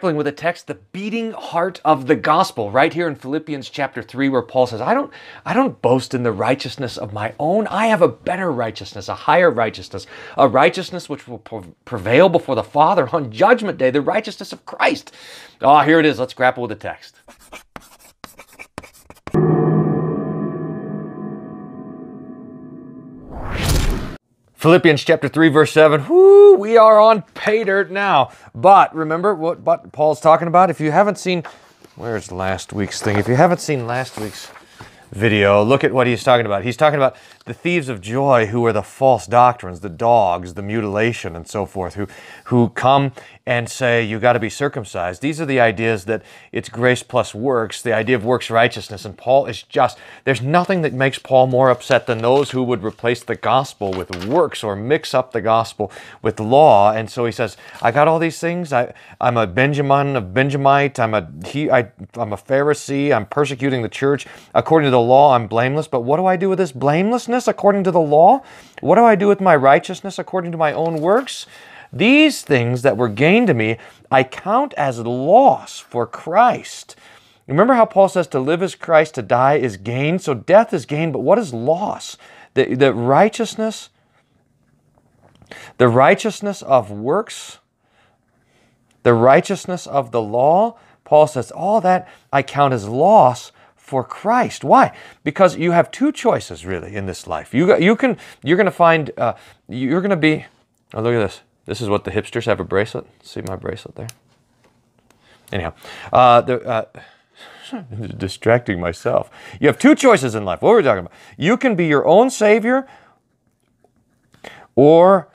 with a text the beating heart of the gospel right here in philippians chapter 3 where paul says i don't i don't boast in the righteousness of my own. I have a better righteousness a higher righteousness a righteousness which will prevail before the father on judgment day the righteousness of christ. Oh, here it is. Let's grapple with the text Philippians chapter 3, verse 7. Whoo, we are on pay dirt now. But remember what, what Paul's talking about? If you haven't seen, where's last week's thing? If you haven't seen last week's video, look at what he's talking about. He's talking about the thieves of joy who are the false doctrines, the dogs, the mutilation, and so forth, who, who come and say you got to be circumcised. These are the ideas that it's grace plus works, the idea of works righteousness. And Paul is just, there's nothing that makes Paul more upset than those who would replace the gospel with works or mix up the gospel with law. And so he says, I got all these things. I, I'm a Benjamin of Benjamite. I'm a, he, I, I'm a Pharisee. I'm persecuting the church. According to the law, I'm blameless. But what do I do with this blamelessness according to the law? What do I do with my righteousness according to my own works? These things that were gained to me, I count as loss for Christ. Remember how Paul says to live is Christ, to die is gain? So death is gain, but what is loss? The, the righteousness, the righteousness of works, the righteousness of the law, Paul says, all that I count as loss for Christ. Why? Because you have two choices really in this life. You, you can, you're going to find, uh, you're going to be, oh, look at this. This is what the hipsters have a bracelet. See my bracelet there? Anyhow, uh, the, uh, distracting myself. You have two choices in life. What were we talking about? You can be your own savior or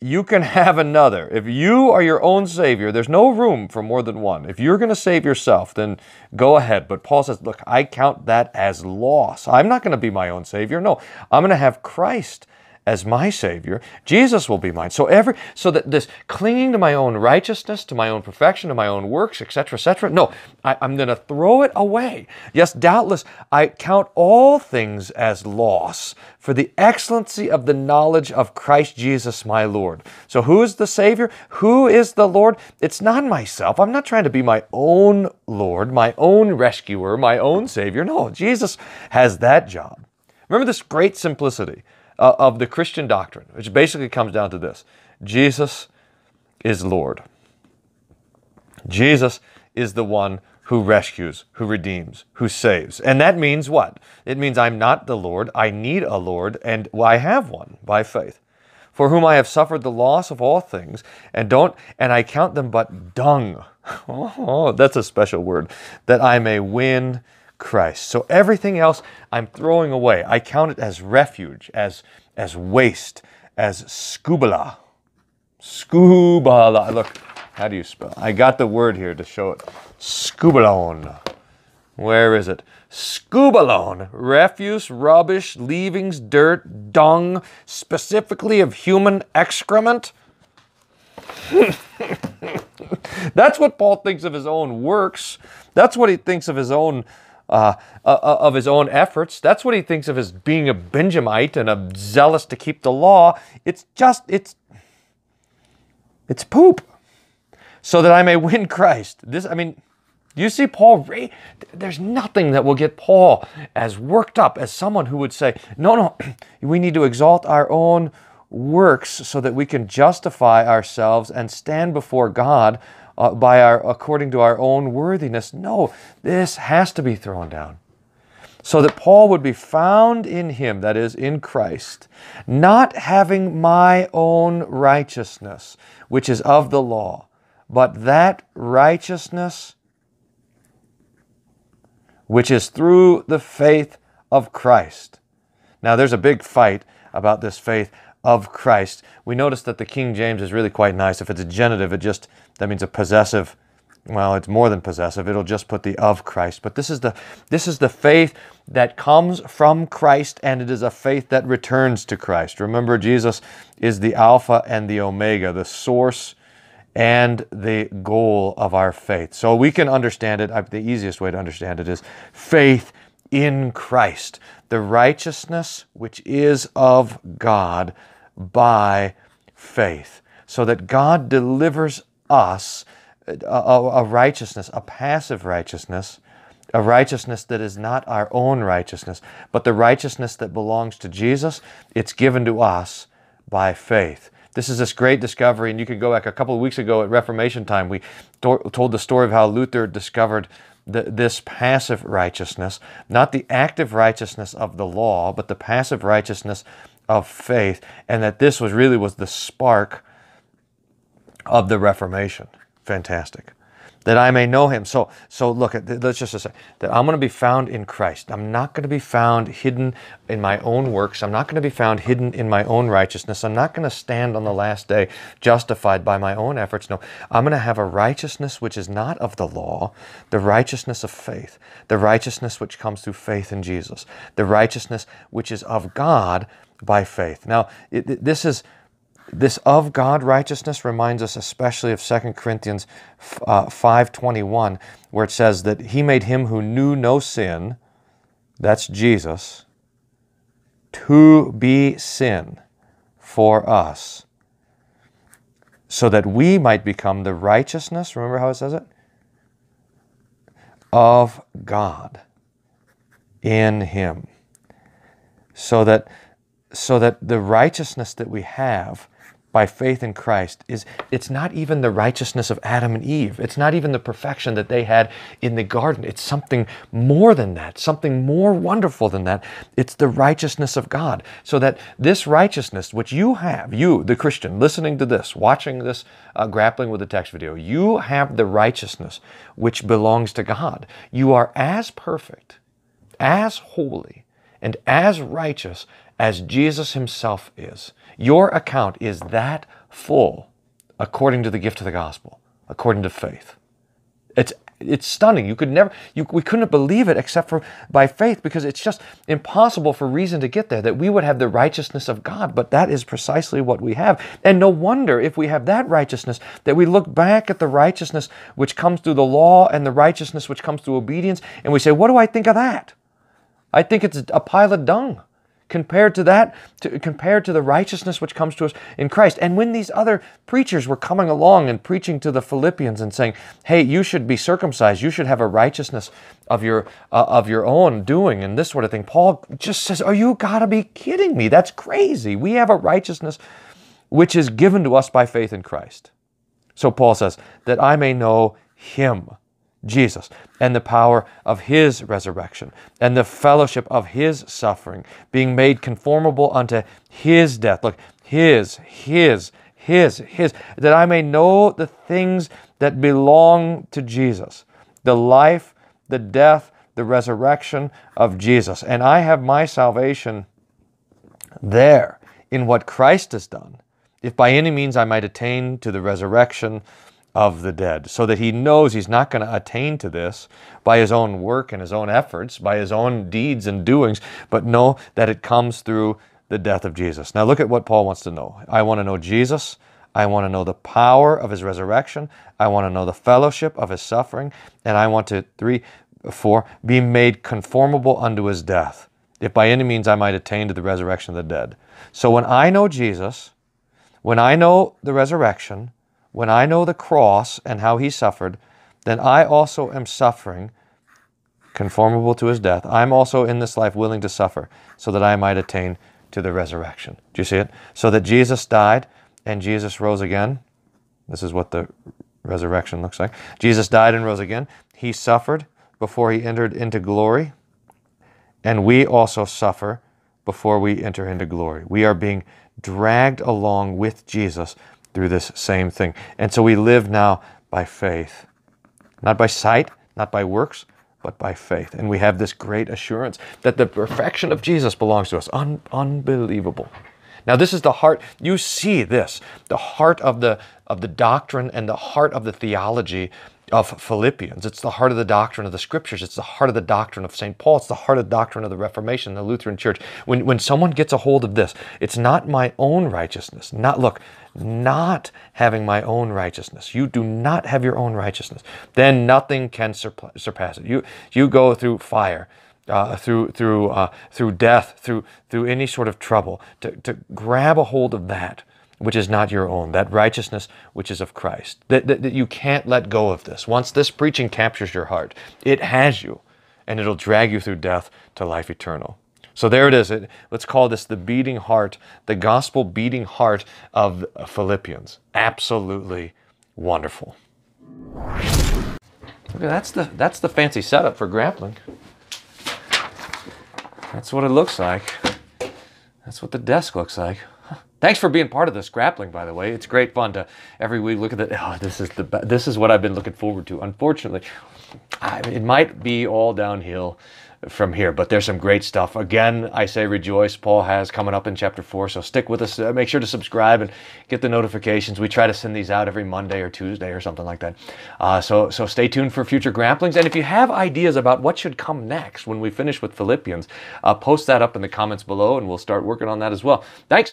you can have another. If you are your own savior, there's no room for more than one. If you're going to save yourself, then go ahead. But Paul says, look, I count that as loss. I'm not going to be my own savior. No, I'm going to have Christ as my Savior, Jesus will be mine. So every so that this clinging to my own righteousness, to my own perfection, to my own works, etc., etc. No, I, I'm going to throw it away. Yes, doubtless, I count all things as loss for the excellency of the knowledge of Christ Jesus my Lord. So who is the Savior? Who is the Lord? It's not myself. I'm not trying to be my own Lord, my own rescuer, my own Savior. No, Jesus has that job. Remember this great simplicity uh, of the Christian doctrine, which basically comes down to this Jesus is Lord. Jesus is the one who rescues, who redeems, who saves. And that means what? It means I'm not the Lord, I need a Lord, and I have one by faith. For whom I have suffered the loss of all things, and don't and I count them but dung. Oh, that's a special word. That I may win Christ. So everything else I'm throwing away. I count it as refuge, as, as waste, as skubala. Skubala. Look, how do you spell? I got the word here to show it. Skubalon. Where is it? Skubalon. Refuse, rubbish, leavings, dirt, dung, specifically of human excrement. That's what Paul thinks of his own works. That's what he thinks of his own uh, uh, of his own efforts. That's what he thinks of as being a Benjamite and a zealous to keep the law. It's just, it's, it's poop. So that I may win Christ. This, I mean, you see Paul, there's nothing that will get Paul as worked up as someone who would say, no, no, we need to exalt our own works so that we can justify ourselves and stand before God uh, by our according to our own worthiness. No, this has to be thrown down. So that Paul would be found in him, that is, in Christ, not having my own righteousness, which is of the law, but that righteousness which is through the faith of Christ. Now, there's a big fight about this faith of Christ. We notice that the King James is really quite nice. If it's a genitive, it just that means a possessive. Well, it's more than possessive. It'll just put the of Christ. But this is the this is the faith that comes from Christ and it is a faith that returns to Christ. Remember Jesus is the alpha and the omega, the source and the goal of our faith. So we can understand it. The easiest way to understand it is faith in Christ, the righteousness which is of God by faith, so that God delivers us a, a righteousness, a passive righteousness, a righteousness that is not our own righteousness, but the righteousness that belongs to Jesus. It's given to us by faith. This is this great discovery, and you can go back a couple of weeks ago at Reformation time. We told the story of how Luther discovered the, this passive righteousness, not the active righteousness of the law, but the passive righteousness of faith, and that this was really was the spark of the Reformation. Fantastic that I may know him. So, so look at let's just say that I'm going to be found in Christ. I'm not going to be found hidden in my own works. I'm not going to be found hidden in my own righteousness. I'm not going to stand on the last day justified by my own efforts. No, I'm going to have a righteousness which is not of the law, the righteousness of faith, the righteousness which comes through faith in Jesus, the righteousness which is of God by faith. Now, it, this is this of God righteousness reminds us especially of 2 Corinthians uh, 5.21, where it says that he made him who knew no sin, that's Jesus, to be sin for us, so that we might become the righteousness, remember how it says it? Of God in him. So that, so that the righteousness that we have by faith in Christ is it's not even the righteousness of Adam and Eve. It's not even the perfection that they had in the garden. It's something more than that, something more wonderful than that. It's the righteousness of God. So that this righteousness, which you have, you, the Christian, listening to this, watching this, uh, grappling with the text video, you have the righteousness which belongs to God. You are as perfect, as holy, and as righteous as Jesus himself is. Your account is that full according to the gift of the gospel, according to faith. It's it's stunning. You could never, you, we couldn't believe it except for by faith because it's just impossible for reason to get there that we would have the righteousness of God. But that is precisely what we have. And no wonder if we have that righteousness that we look back at the righteousness which comes through the law and the righteousness which comes through obedience and we say, What do I think of that? I think it's a pile of dung compared to that, to, compared to the righteousness which comes to us in Christ. And when these other preachers were coming along and preaching to the Philippians and saying, "Hey, you should be circumcised. You should have a righteousness of your uh, of your own doing," and this sort of thing, Paul just says, "Oh, you got to be kidding me! That's crazy. We have a righteousness which is given to us by faith in Christ." So Paul says that I may know Him Jesus and the power of his resurrection and the fellowship of his suffering, being made conformable unto his death. Look, his, his, his, his, that I may know the things that belong to Jesus, the life, the death, the resurrection of Jesus. And I have my salvation there in what Christ has done, if by any means I might attain to the resurrection of the dead, so that he knows he's not going to attain to this by his own work and his own efforts, by his own deeds and doings, but know that it comes through the death of Jesus. Now, look at what Paul wants to know. I want to know Jesus. I want to know the power of his resurrection. I want to know the fellowship of his suffering. And I want to, three, four, be made conformable unto his death, if by any means I might attain to the resurrection of the dead. So when I know Jesus, when I know the resurrection, when I know the cross and how he suffered, then I also am suffering conformable to his death. I'm also in this life willing to suffer so that I might attain to the resurrection. Do you see it? So that Jesus died and Jesus rose again. This is what the resurrection looks like. Jesus died and rose again. He suffered before he entered into glory. And we also suffer before we enter into glory. We are being dragged along with Jesus through this same thing. And so we live now by faith, not by sight, not by works, but by faith. And we have this great assurance that the perfection of Jesus belongs to us. Un- unbelievable. Now this is the heart you see this the heart of the of the doctrine and the heart of the theology of Philippians. It's the heart of the doctrine of the scriptures. It's the heart of the doctrine of St. Paul. It's the heart of the doctrine of the Reformation, the Lutheran Church. When, when someone gets a hold of this, it's not my own righteousness. Not, look, not having my own righteousness. You do not have your own righteousness. Then nothing can surpass it. You, you go through fire. Uh, through through uh, through death, through through any sort of trouble, to, to grab a hold of that which is not your own, that righteousness which is of Christ. That, that, that you can't let go of this. Once this preaching captures your heart, it has you, and it'll drag you through death to life eternal. So there it is. It, let's call this the beating heart, the gospel beating heart of Philippians. Absolutely wonderful. Okay, that's the that's the fancy setup for grappling. That's what it looks like. That's what the desk looks like. Thanks for being part of this grappling, by the way. It's great fun to every week look at it. Oh, this is the this is what I've been looking forward to. Unfortunately, I, it might be all downhill from here. But there's some great stuff. Again, I say rejoice. Paul has coming up in chapter four. So stick with us. Uh, make sure to subscribe and get the notifications. We try to send these out every Monday or Tuesday or something like that. Uh, so so stay tuned for future grapplings. And if you have ideas about what should come next when we finish with Philippians, uh, post that up in the comments below, and we'll start working on that as well. Thanks.